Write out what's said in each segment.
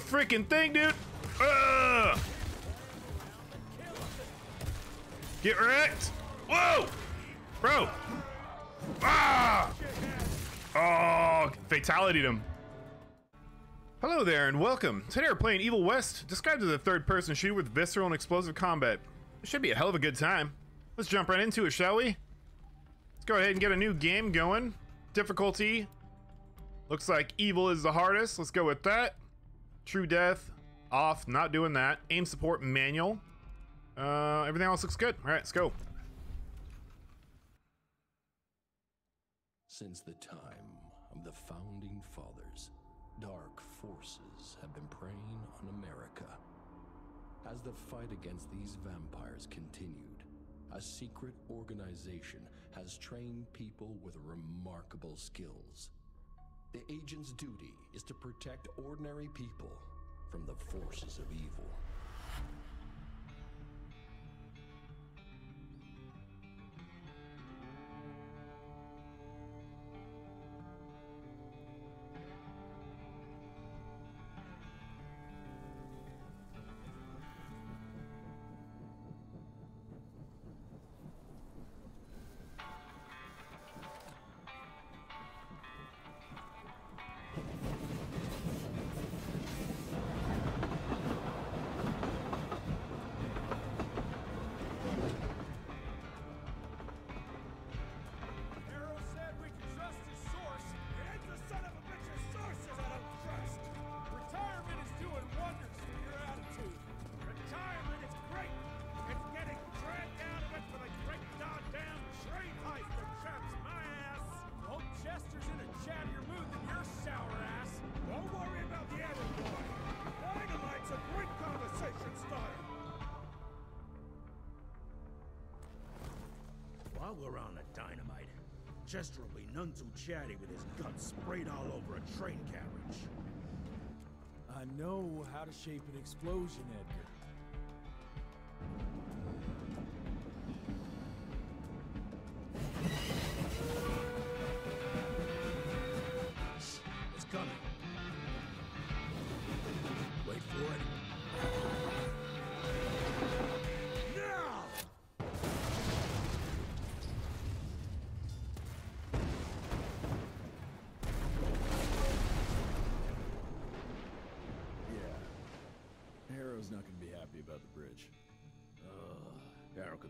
freaking thing, dude. Ugh. Get wrecked. Whoa, bro. Ah. Oh, fatality to him. Hello there and welcome. Today we're playing Evil West, described as a third-person shooter with visceral and explosive combat. It should be a hell of a good time. Let's jump right into it, shall we? Let's go ahead and get a new game going. Difficulty. Looks like evil is the hardest. Let's go with that. True death. Off. Not doing that. Aim support manual. Uh, everything else looks good. All right, let's go. Since the time of the founding fathers, dark forces have been preying on America. As the fight against these vampires continued, a secret organization has trained people with remarkable skills. The agent's duty is to protect ordinary people from the forces of evil. Your sour ass. Don't worry about the other boy. Dynamite's a great conversation starter. While we're on the dynamite, Chester will be none too chatty with his guts sprayed all over a train carriage. I know how to shape an explosion, Edgar.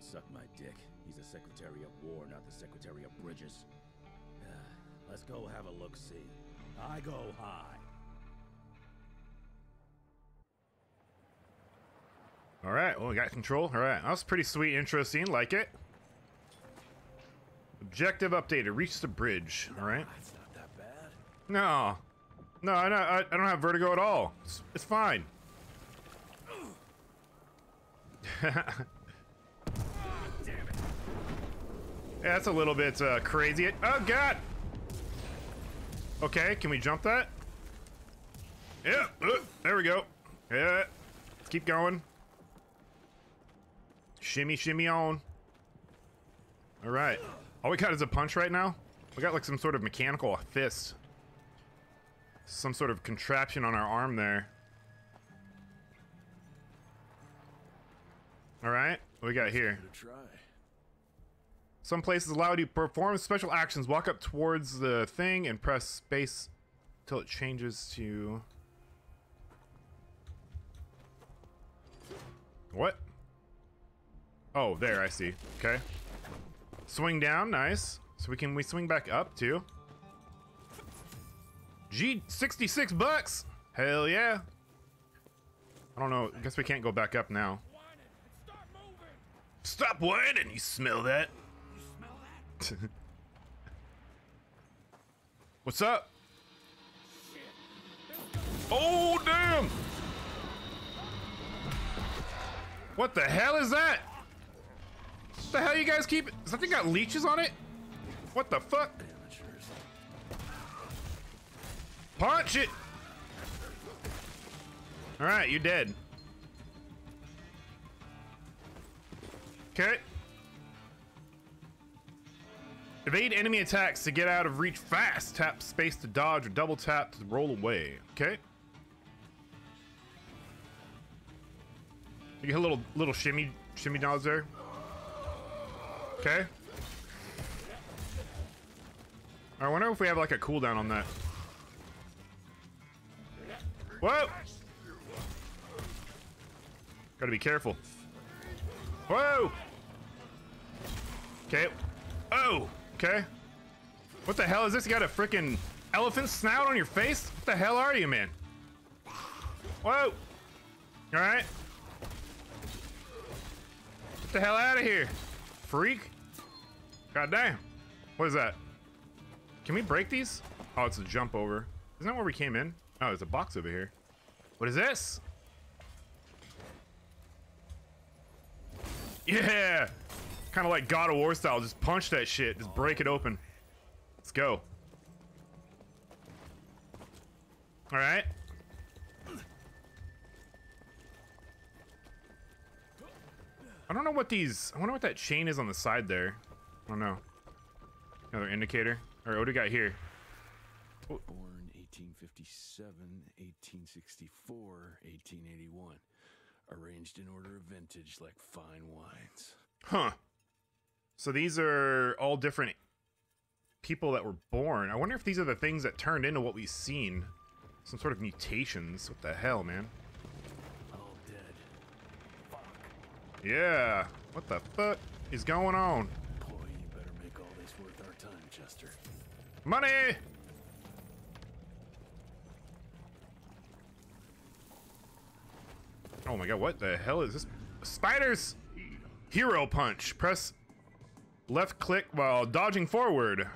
Suck my dick. He's the Secretary of War, not the Secretary of Bridges. Let's go have a look-see. I go high. All right, well, we got control. All right, that was pretty sweet, interesting. Like it. Objective updated. Reach the bridge. All right. That's not that bad. No, no, I, don't- I, I don't have vertigo at all. It's, it's fine. Damn it. Yeah, that's a little bit uh, crazy. Oh God. Okay, can we jump that? Yeah, uh, there we go. Yeah, let's keep going. Shimmy, shimmy on. All right. All we got is a punch right now. We got like some sort of mechanical fist. Some sort of contraption on our arm there. All right, what we got here? Try. Some places allow you to perform special actions. Walk up towards the thing and press space till it changes to. What? Oh, there, I see. Okay. Swing down, nice. So we can we swing back up too. G 66 bucks. Hell yeah. I don't know. I guess we can't go back up now. Whining and start moving. Stop whining. You smell that? What's up? Oh, damn! What the hell is that? What the hell you guys keep? Does that thing got leeches on it? What the fuck? Punch it! Alright, you're dead. Okay. Evade enemy attacks to get out of reach fast. Tap space to dodge or double tap to roll away. Okay. You get a little little shimmy shimmy dodge there. Okay. I wonder if we have like a cooldown on that. Whoa! Gotta be careful. Whoa! Okay. Oh! Okay. What the hell is this? You got a freaking elephant snout on your face? What the hell are you, man? Whoa! Alright. Get the hell out of here, freak. God damn. What is that? Can we break these? Oh, it's a jump over. Isn't that where we came in? Oh, there's a box over here. What is this? Yeah! Kind of like God of War style. Just punch that shit. Just break it open. Let's go. Alright. I don't know what these... I wonder what that chain is on the side there. I don't know. Another indicator. Alright, what do we got here? Born 1857, 1864, 1881. Arranged in order of vintage like fine wines. Huh. So these are all different people that were born. I wonder if these are the things that turned into what we've seen. Some sort of mutations. What the hell, man? All dead. Fuck. Yeah. What the fuck is going on? Boy, you better make all this worth our time, Chester. Money! Oh my god, what the hell is this? Spiders! Hero punch. Press left click while dodging forward.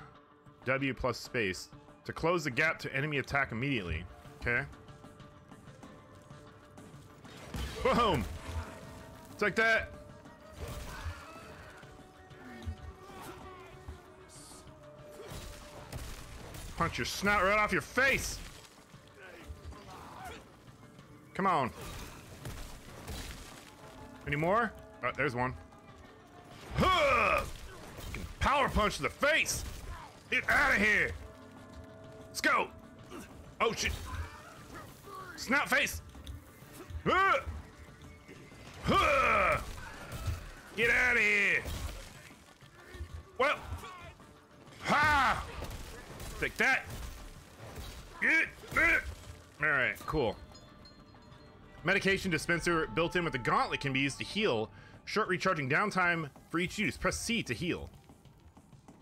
W plus space. To close the gap to enemy attack immediately. Okay. Boom! Take that! Punch your snout right off your face! Come on. Any more? Oh, there's one. Huh! Power punch to the face! Get out of here! Let's go! Oh shit! Snout face! Get out of here! Well, ha! Take that! Get! Alright, cool. Medication dispenser built in with the gauntlet can be used to heal. Short recharging downtime for each use. Press C to heal.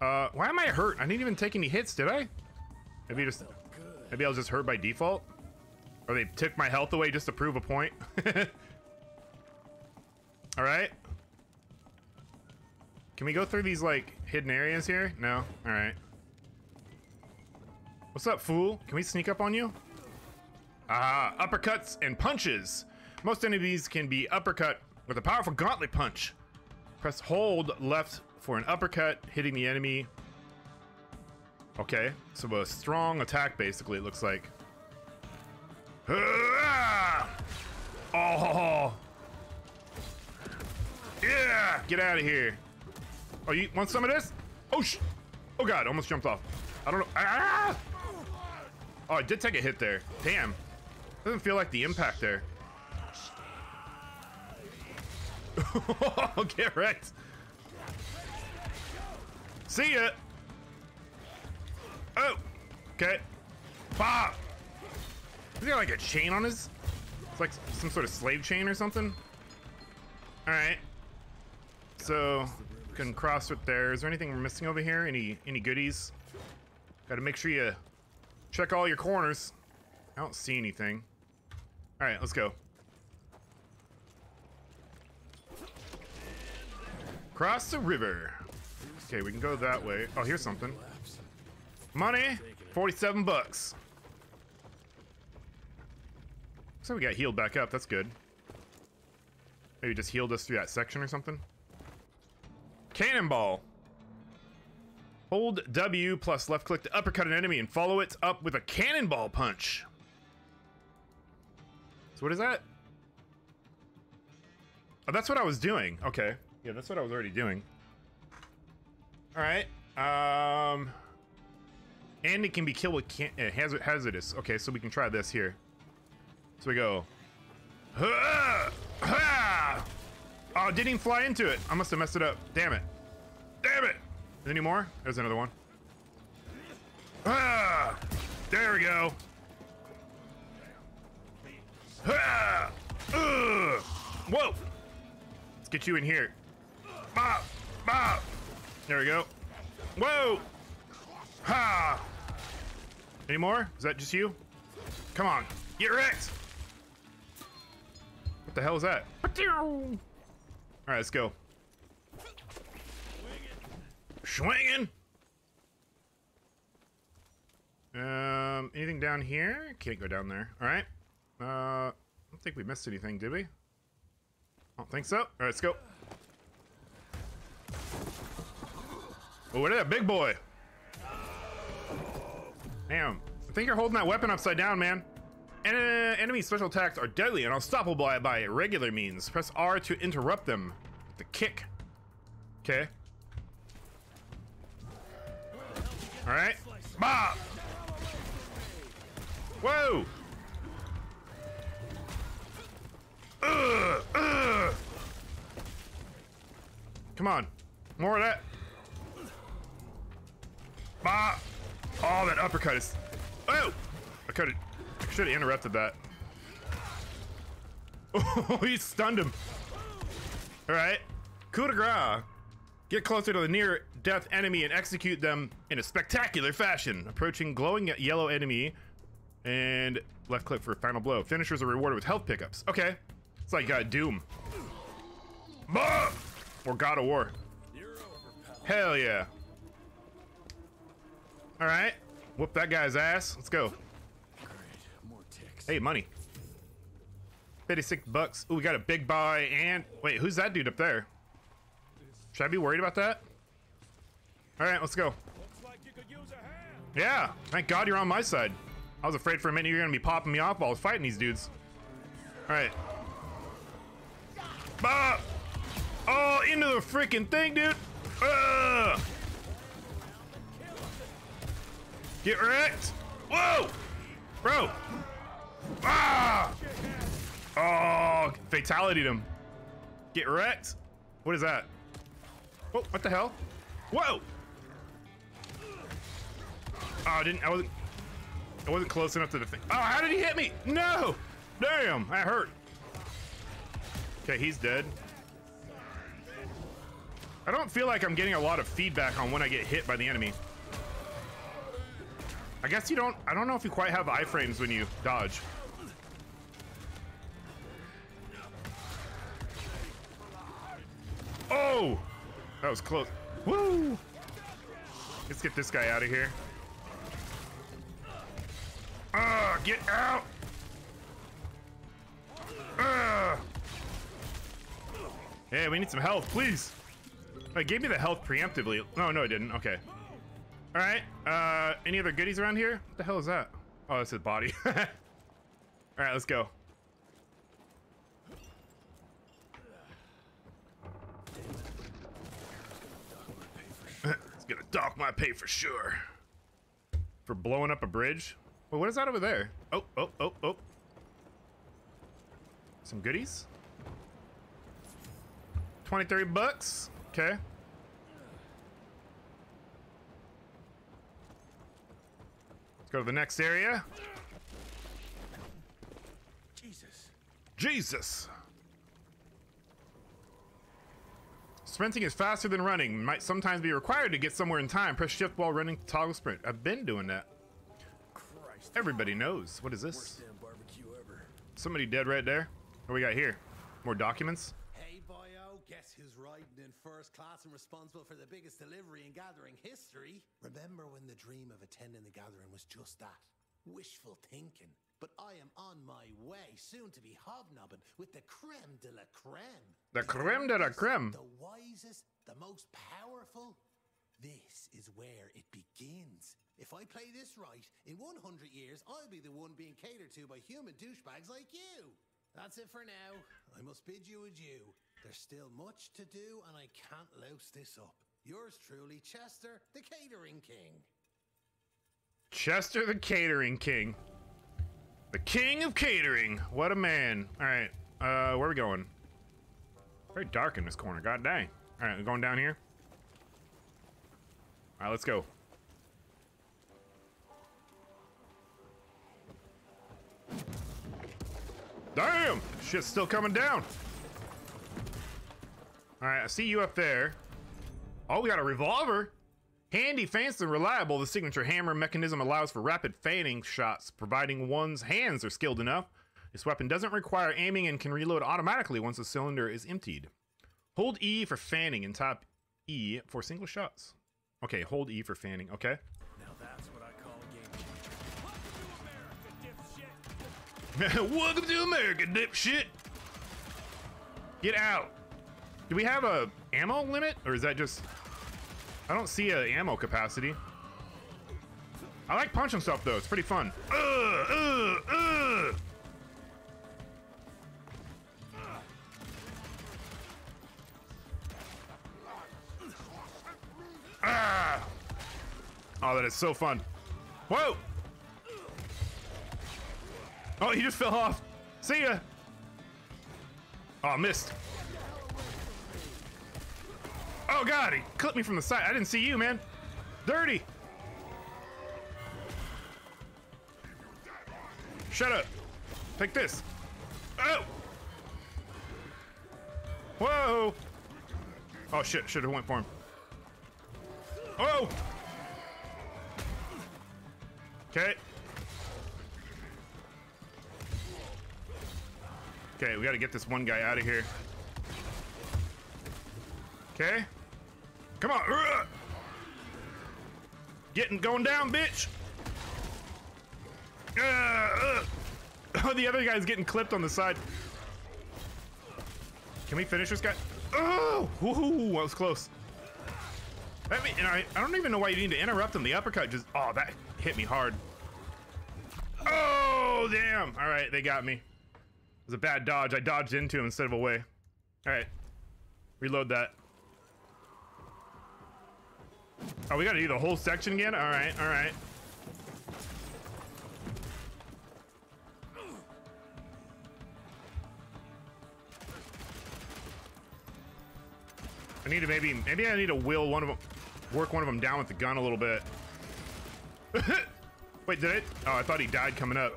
Uh, why am I hurt? I didn't even take any hits, did I? Maybe just, maybe I was just hurt by default, or they took my health away just to prove a point. All right. Can we go through these like hidden areas here? No. All right. What's up, fool? Can we sneak up on you? Ah, uppercuts and punches. Most enemies can be uppercut with a powerful gauntlet punch. Press hold left for an uppercut, hitting the enemy. Okay, so a strong attack basically, it looks like. Ah! Oh! Yeah! Get out of here. Oh, you want some of this? Oh, sh! Oh god, almost jumped off. I don't know. Ah! Oh, I did take a hit there. Damn. Doesn't feel like the impact there. Get wrecked. See ya. Oh. Okay. Pop. Is he got like a chain on his? It's like some sort of slave chain or something. All right. So can cross with there. Is there anything we're missing over here? Any any goodies? Got to make sure you check all your corners. I don't see anything. All right, let's go. Cross the river. Okay, we can go that way. Oh, here's something. Money, 47 bucks. So we got healed back up. That's good. Maybe just healed us through that section or something. Cannonball. Hold W plus left click to uppercut an enemy and follow it up with a cannonball punch. So what is that? Oh, that's what I was doing. Okay. Yeah, that's what I was already doing. All right. Um, and it can be killed with can- uh, hazard hazardous. Okay, so we can try this here. So we go! Oh, didn't even fly into it. I must have messed it up. Damn it. Damn it. Any more? There's another one. Ah! There we go. Ah! Whoa! Let's get you in here. Bop! Bop! There we go. Whoa! Ha! Any more? Is that just you? Come on. Get wrecked! What the hell is that? Alright, let's go. Swinging! Um, anything down here? Can't go down there. Alright. Uh, I don't think we missed anything, did we? I don't think so. Alright, let's go. Oh, what is that big boy? Damn. I think you're holding that weapon upside down, man. En enemy special attacks are deadly and unstoppable by, regular means. Press R to interrupt them. The kick. Okay. Alright. Bop! Whoa! Ugh, ugh. Come on. More of that. Bop! Oh, that uppercut is. Oh! I could have. Should have interrupted that. Oh, he stunned him. All right. Coup de grace. Get closer to the near death enemy and execute them in a spectacular fashion. Approaching glowing yellow enemy and left click for final blow. Finishers are rewarded with health pickups. Okay. It's like uh, Doom. Bah! Or God of War. Hell yeah. All right. Whoop that guy's ass. Let's go. Hey, money. 56 bucks. Ooh, we got a big buy and... Wait, who's that dude up there? Should I be worried about that? All right, let's go. Like. Yeah, thank God you're on my side. I was afraid for a minute you're gonna be popping me off while I was fighting these dudes. All right. Bah! Oh, into the freaking thing, dude. Ugh! Get wrecked. Whoa! Bro. Ah! Oh, fatality him. Get wrecked. What is that? Oh, what the hell? Whoa! Oh, I didn't. I wasn't. I wasn't close enough to the thing. Oh, how did he hit me? No! Damn, that hurt. Okay, he's dead. I don't feel like I'm getting a lot of feedback on when I get hit by the enemy. I guess you don't. I don't know if you quite have iframes when you dodge. Oh! That was close. Woo! Let's get this guy out of here. Ah, get out! Ah! Hey, we need some health, please. It gave me the health preemptively. No, no, it didn't. Okay. All right. Uh, any other goodies around here? What the hell is that? Oh, that's his body. All right, let's go. it's gonna dock my pay for sure. For blowing up a bridge. Well, what is that over there? Oh, oh, oh, oh. Some goodies. 20, 30 bucks. Okay. Go to the next area. Jesus. Jesus. Sprinting is faster than running. Might sometimes be required to get somewhere in time. Press shift while running to toggle sprint. I've been doing that. Christ. Everybody knows. What is this? Worst damn barbecue ever. Somebody dead right there. What we got here? More documents? Hey, boyo, guess who's riding in first class and responsible for the biggest delivery in gathering history? Remember when the dream of attending the gathering was just that? Wishful thinking. But I am on my way, soon to be hobnobbing with the creme de la creme. The creme de la creme. The wisest, the most powerful. This is where it begins. If I play this right, in 100 years, I'll be the one being catered to by human douchebags like you. That's it for now. I must bid you adieu. There's still much to do, and I can't louse this up. Yours truly, Chester, the Catering King. Chester the Catering King. The King of Catering. What a man. All right. Uh, where are we going? Very dark in this corner. God dang. All right, we're going down here. All right, let's go. Damn! Shit's still coming down. All right, I see you up there. Oh, we got a revolver. Handy, fast, and reliable, the signature hammer mechanism allows for rapid fanning shots, providing one's hands are skilled enough. This weapon doesn't require aiming and can reload automatically once the cylinder is emptied. Hold E for fanning and tap E for single shots. Okay, hold E for fanning. Okay. Now that's what I call a game changer. Welcome to America, dipshit. Get out. Do we have a ammo limit, or is that just? I don't see a ammo capacity. I like punching stuff though; it's pretty fun. Uh, uh, uh. Ah! Oh, that is so fun. Whoa! Oh, he just fell off. See ya. Oh, missed. Oh god, he clipped me from the side. I didn't see you, man. Dirty. Shut up. Take this. Oh. Whoa. Oh shit, should have went for him. Oh. Okay. Okay, we gotta get this one guy out of here. Okay. Come on. Ugh. Getting going down, bitch. Uh. Oh, the other guy's getting clipped on the side. Can we finish this guy? Oh, woohoo, that was close. And I, I don't even know why you need to interrupt him. The uppercut just, oh, that hit me hard. Oh, damn. All right, they got me. It was a bad dodge. I dodged into him instead of away. All right, reload that. Oh, we gotta do the whole section again? All right, all right. I need to maybe, maybe I need to will one of them, work one of them down with the gun a little bit. Wait, did it? Oh, I thought he died coming up.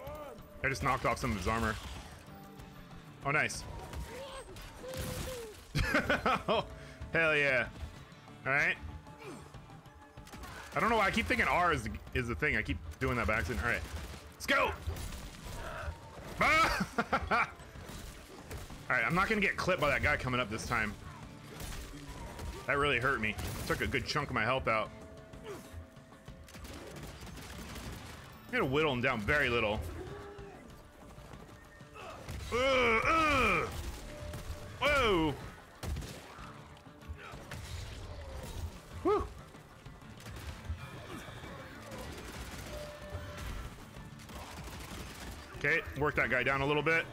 I just knocked off some of his armor. Oh, nice. oh, hell yeah. All right. I don't know why I keep thinking R is the, is the thing. I keep doing that by accident. All right, let's go. Ah! All right, I'm not gonna get clipped by that guy coming up this time. That really hurt me. Took a good chunk of my health out. I'm gonna whittle him down very little. Uh, uh. Whoa! Okay, work that guy down a little bit.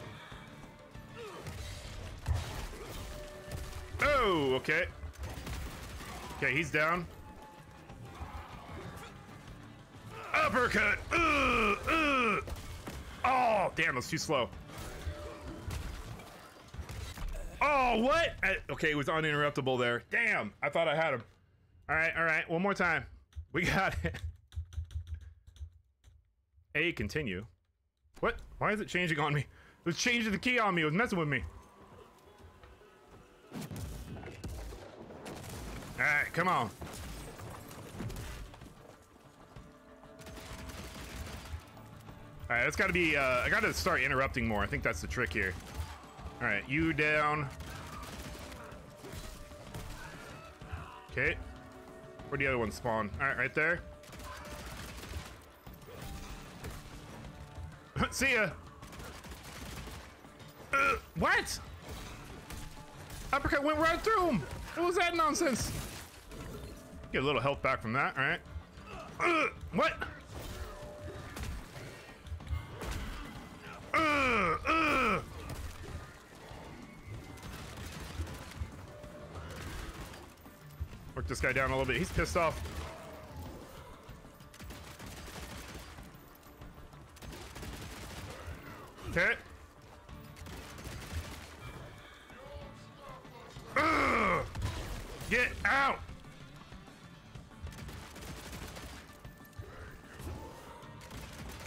Oh, okay. Okay, he's down. Uppercut! Ugh, ugh. Oh, damn, that's too slow. Oh, what? I, okay, it was uninterruptible there. Damn, I thought I had him. All right, all right, one more time. We got it. A, continue. What? Why is it changing on me? It was changing the key on me. It was messing with me. Alright, come on. Alright, that's gotta be, uh, I gotta start interrupting more. I think that's the trick here. Alright, you down. Okay. Where'd the other one spawn? Alright, right there. See ya. Uh, what? Uppercut went right through him. What was that nonsense? Get a little health back from that, right? Uh, what? Uh, uh. Work this guy down a little bit. He's pissed off.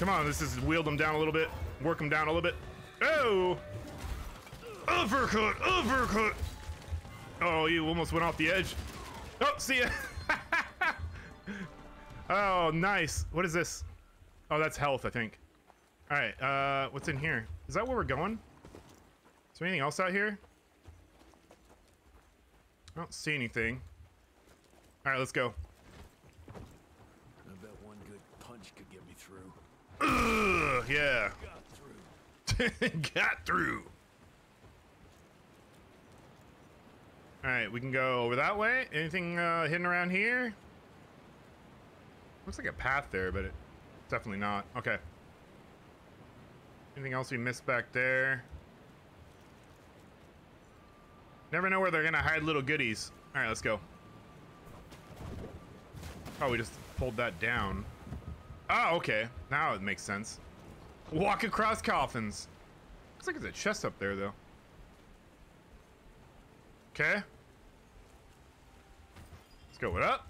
Come on, this is wield them down a little bit. Work them down a little bit. Oh! Overcut! Overcut! Oh, you almost went off the edge. Oh, see ya! oh, nice. What is this? Oh, that's health, I think. All right, uh, what's in here? Is that where we're going? Is there anything else out here? I don't see anything. All right, let's go. I bet one good punch could get me through. Ugh, yeah. Got through. Got through. All right, we can go over that way. Anything uh, hidden around here? Looks like a path there, but it's definitely not. Okay. Anything else we missed back there? Never know where they're gonna hide little goodies. All right, let's go. Oh, we just pulled that down. Oh, okay. Now it makes sense. Walk across coffins. Looks like there's a chest up there, though. Okay. Let's go. What up?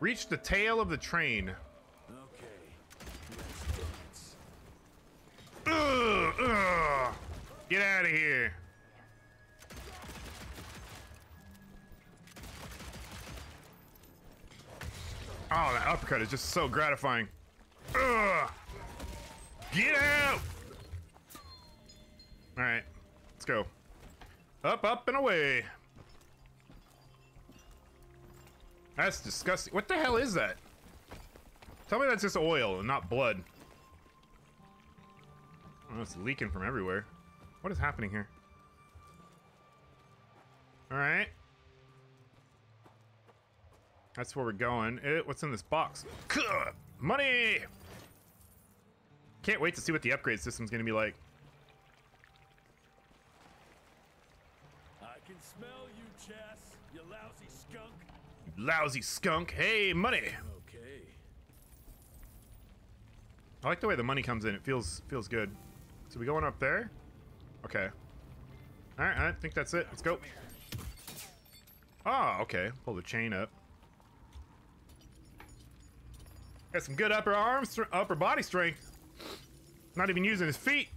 Reach the tail of the train. Okay. Ugh, ugh. Get out of here. Oh, that uppercut is just so gratifying. Ugh. Get out! All right, let's go. Up, up, and away. That's disgusting. What the hell is that? Tell me that's just oil and not blood. Oh, it's leaking from everywhere. What is happening here? That's where we're going. Eh, what's in this box? Money! Can't wait to see what the upgrade system's gonna be like. I can smell you, Chess. You lousy skunk. Lousy skunk. Hey, money! Okay. I like the way the money comes in. It feels feels good. So we going up there? Okay. All right, I think that's it. Let's go. Oh, okay. Pull the chain up. Got some good upper arm, str- upper body strength. Not even using his feet.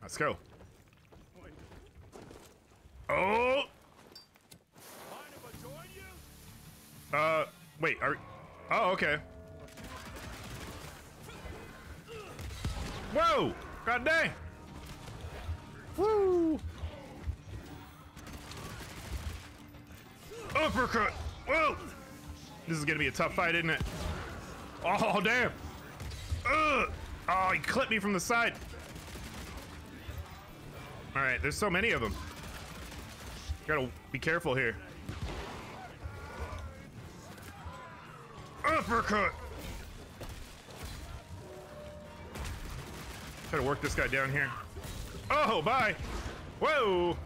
Let's go. Oh, uh, wait. Are? Oh, okay. Whoa! God dang! Woo! Uppercut! Whoa! This is gonna be a tough fight, isn't it? Oh, damn! Ugh! Oh, he clipped me from the side. All right, there's so many of them. Gotta be careful here. Uppercut! Try to work this guy down here. Oh, bye! Whoa!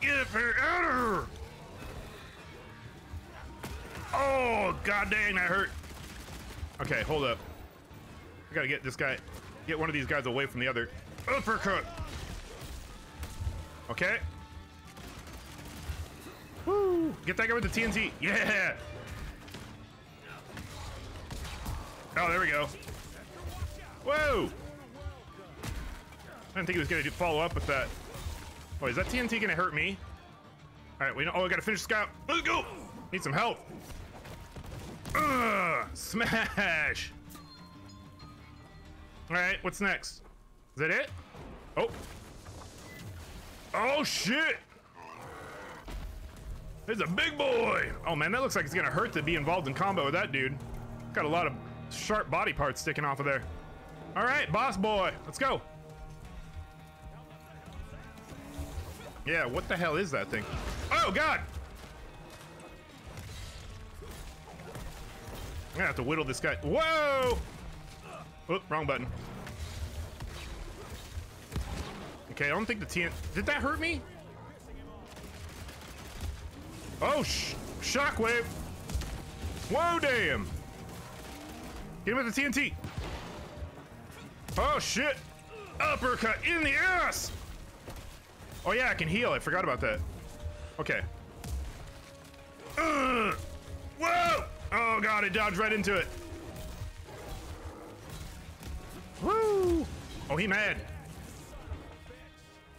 Get her out of here! Oh, god dang, that hurt. Okay, hold up. I gotta get this guy, get one of these guys away from the other. Uppercut! Okay. Woo! Get that guy with the TNT. Yeah! Oh, there we go. Whoa! I didn't think he was gonna do, follow up with that. Oh, is that TNT gonna hurt me? All right, we know. Oh, I gotta finish scout. Let's go. Need some help. Ugh, smash. All right, what's next? Is that it? Oh. Oh shit! There's a big boy! Oh man, that looks like it's gonna hurt to be involved in combat with that dude. Got a lot of sharp body parts sticking off of there. Alright, boss boy, let's go. Yeah, what the hell is that thing? Oh god! I'm gonna have to whittle this guy. Whoa! Oop, wrong button. Okay, I don't think the TN. Did that hurt me? Oh, sh shockwave! Whoa, damn! Get him with the TNT! Oh shit! Uppercut in the ass! Oh yeah, I can heal. I forgot about that. Okay. Uh, whoa! Oh god, I dodged right into it. Woo! Oh, he mad.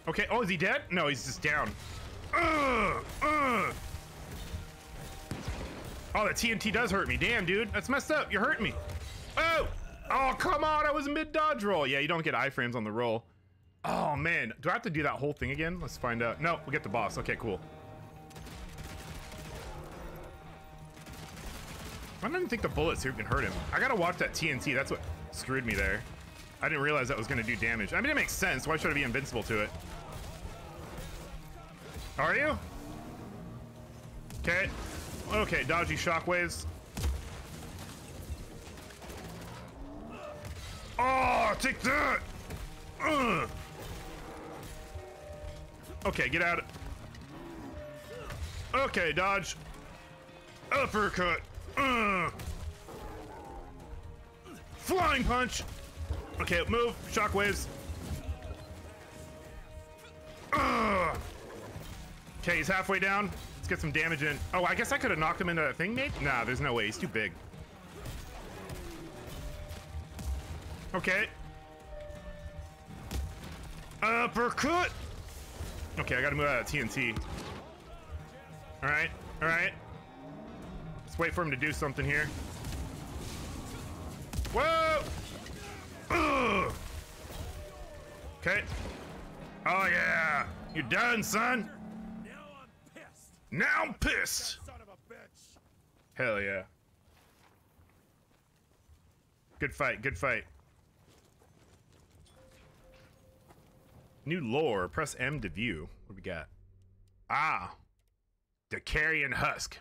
Okay. Oh, is he dead? No, he's just down. Uh, uh. Oh, the TNT does hurt me. Damn, dude. That's messed up. You're hurting me. Oh! Oh, come on. I was mid dodge roll. Yeah, you don't get iframes on the roll. Oh, man. Do I have to do that whole thing again? Let's find out. No, we get the boss. Okay, cool. I don't even think the bullets even hurt him. I gotta watch that TNT. That's what screwed me there. I didn't realize that was gonna do damage. I mean, it makes sense. Why should I be invincible to it? Are you? Okay. Okay, dodgy shockwaves. Oh, take that! Ugh. Okay, get out. Okay, dodge. Uppercut. Ugh. Flying punch. Okay, move. Shockwaves. Ugh. Okay, he's halfway down. Let's get some damage in. Oh, I guess I could have knocked him into that thing, maybe? Nah, there's no way. He's too big. Okay. Uppercut! Okay, I gotta move out of TNT. Alright, alright. Let's wait for him to do something here. Whoa! Ugh. Okay. Oh yeah! You're done, son? Now I'm pissed. Now I'm pissed! Hell yeah. Good fight, good fight. New lore. Press M to view. What do we got? Ah. The Carrion Husk.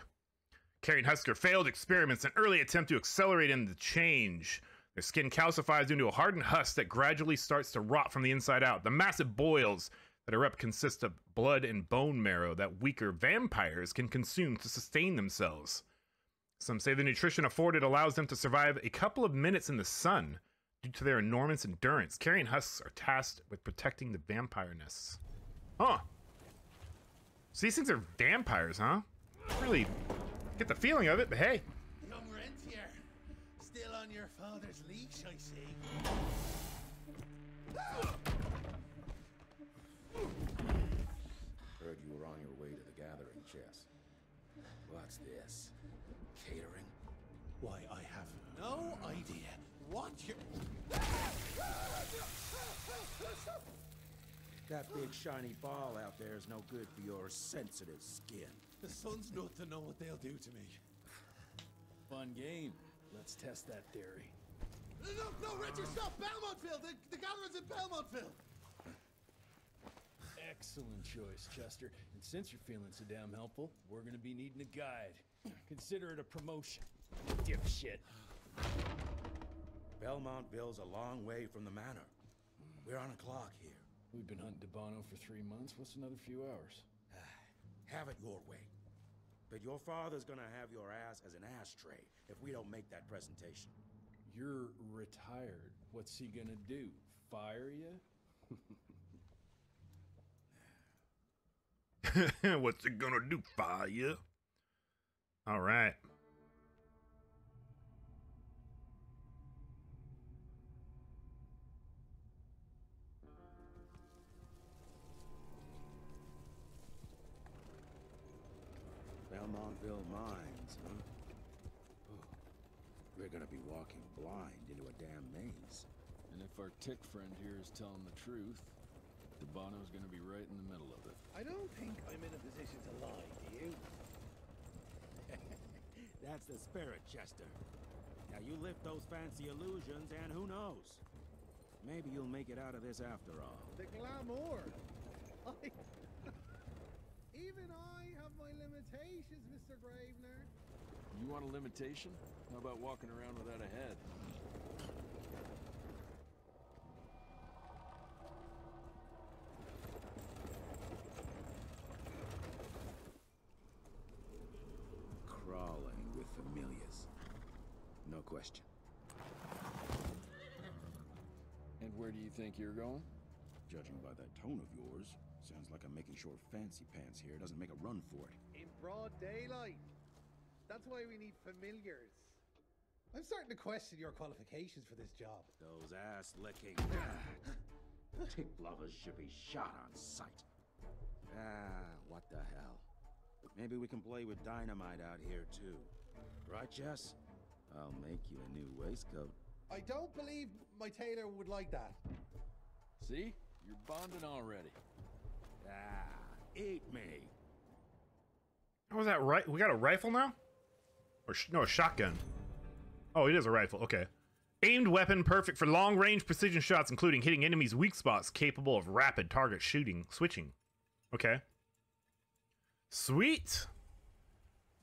Carrion Husker failed experiments, an early attempt to accelerate in the change. Their skin calcifies into a hardened husk that gradually starts to rot from the inside out. The massive boils that erupt consist of blood and bone marrow that weaker vampires can consume to sustain themselves. Some say the nutrition afforded allows them to survive a couple of minutes in the sun due to their enormous endurance. Carrion husks are tasked with protecting the vampire nests. Huh. So these things are vampires, huh? Really get the feeling of it, but hey. Young Rentier, still on your father's leash, I see. Heard you were on your way to the gathering, Chess. What's this? Catering? Why, I have no idea what you're. That big shiny ball out there is no good for your sensitive skin. The sun's not to know what they'll do to me. Fun game. Let's test that theory. No, no, Richard, stop! Belmontville! The, the gathering's in Belmontville! Excellent choice, Chester. And since you're feeling so damn helpful, we're gonna be needing a guide. Consider it a promotion. Dipshit. Belmontville's a long way from the manor. We're on a clock here. We've been hunting Debano for three months. What's another few hours? Have it your way. But your father's gonna have your ass as an ashtray if we don't make that presentation. You're retired. What's he gonna do? Fire you? What's it gonna do, fire you? All right. Belmontville Mines, huh? Oh, we're gonna be walking blind into a damn maze. And if our tick friend here is telling the truth, Debano's gonna be right in the middle of it. I don't think I'm in a position to lie, do you? That's the spirit, Chester. Now you lift those fancy illusions, and who knows? Maybe you'll make it out of this after all. The glamour. I... Even I have my limitations, Mr. Gravener. You want a limitation? How about walking around without a head? Crawling with familiars. No question. And Where do you think you're going? Judging by that tone of yours, sounds like I'm making sure Fancy Pants here doesn't make a run for it. In broad daylight. That's why we need familiars. I'm starting to question your qualifications for this job. Those ass licking tick lovers should be shot on sight. Ah, what the hell? Maybe we can play with dynamite out here too. Right, Jess? I'll make you a new waistcoat. I don't believe my tailor would like that. See? You're bonding already. Ah, eat me. How was that right? We got a rifle now? Or no, a shotgun. Oh, it is a rifle. Okay. Aimed weapon perfect for long range precision shots, including hitting enemies' weak spots, capable of rapid target shooting, switching. Okay. Sweet.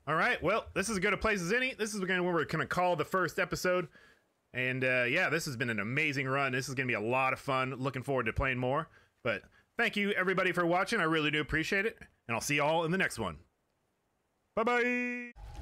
All right. Well, this is as good a place as any. This is gonna where we're gonna call the first episode. And uh, yeah, this has been an amazing run. This is gonna be a lot of fun. Looking forward to playing more. But thank you everybody for watching. I really do appreciate it. And I'll see y'all in the next one. Bye bye.